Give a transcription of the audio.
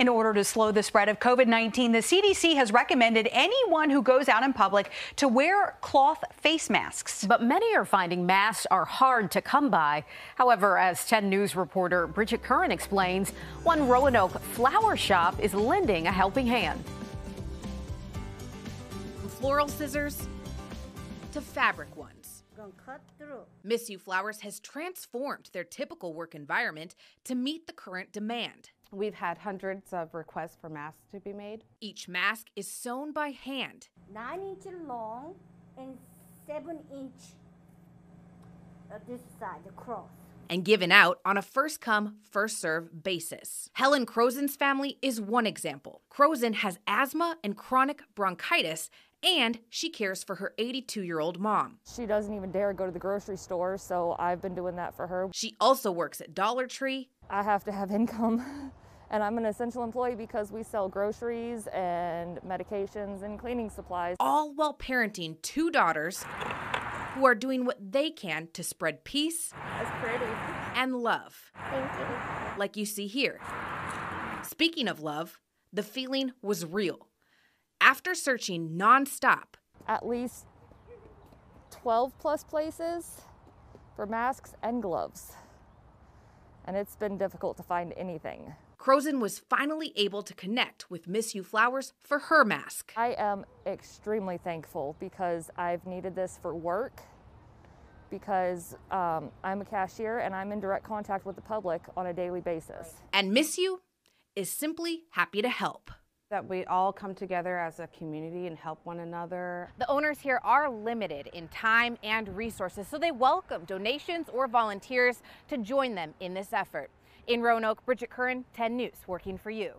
In order to slow the spread of COVID 19, the CDC has recommended anyone who goes out in public to wear cloth face masks. But many are finding masks are hard to come by. However, as 10 News reporter Bridget Curran explains, one Roanoke flower shop is lending a helping hand. Floral scissors to fabric ones. Miss You Flowers has transformed their typical work environment to meet the current demand. We've had hundreds of requests for masks to be made. Each mask is sewn by hand. Nine inch long and seven inch of this side, across. And given out on a first come, first serve basis. Helen Crozen's family is one example. Crozen has asthma and chronic bronchitis and she cares for her 82 year old mom. She doesn't even dare go to the grocery store, so I've been doing that for her. She also works at Dollar Tree. I have to have income. and I'm an essential employee because we sell groceries and medications and cleaning supplies. All while parenting two daughters who are doing what they can to spread peace and love. Thank you. Like you see here. Speaking of love, the feeling was real after searching nonstop. At least 12 plus places for masks and gloves. And it's been difficult to find anything. Crozen was finally able to connect with Miss You Flowers for her mask. I am extremely thankful because I've needed this for work, because um, I'm a cashier and I'm in direct contact with the public on a daily basis. And Miss You is simply happy to help that we all come together as a community and help one another. The owners here are limited in time and resources, so they welcome donations or volunteers to join them in this effort. In Roanoke, Bridget Curran, 10 News, working for you.